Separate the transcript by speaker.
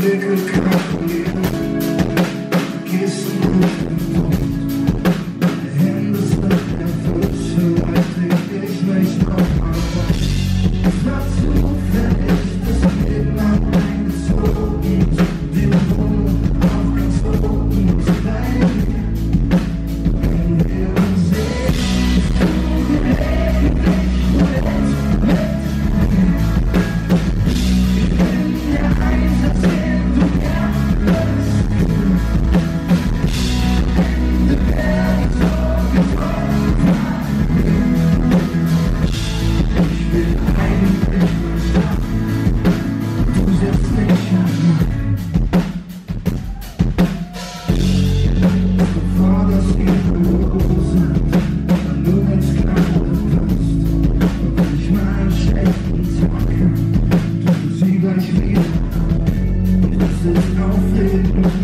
Speaker 1: durchschauen kann, no fear.